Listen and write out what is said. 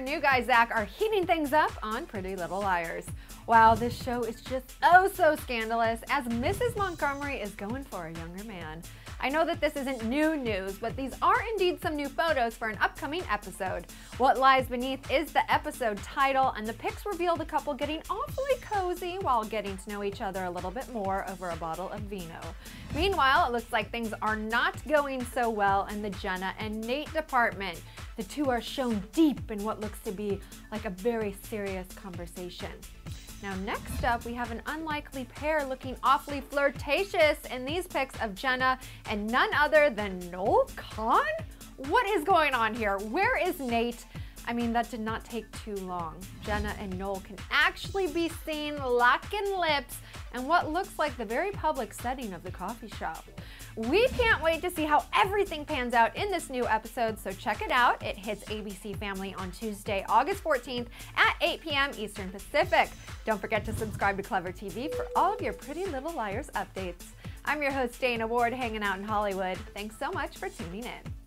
new guy Zach are heating things up on Pretty Little Liars. Wow, this show is just oh so scandalous as Mrs. Montgomery is going for a younger man. I know that this isn't new news, but these are indeed some new photos for an upcoming episode. What lies beneath is the episode title, and the pics reveal the couple getting awfully cozy while getting to know each other a little bit more over a bottle of vino. Meanwhile, it looks like things are not going so well in the Jenna and Nate department. The two are shown deep in what looks to be like a very serious conversation. Now next up, we have an unlikely pair looking awfully flirtatious in these pics of Jenna and none other than Noel Kahn? What is going on here? Where is Nate? I mean, that did not take too long. Jenna and Noel can actually be seen locking lips in what looks like the very public setting of the coffee shop. We can't wait to see how everything pans out in this new episode, so check it out. It hits ABC Family on Tuesday, August 14th at 8 p.m. Eastern Pacific. Don't forget to subscribe to Clevver TV for all of your Pretty Little Liars updates. I'm your host, Dana Ward, hanging out in Hollywood. Thanks so much for tuning in.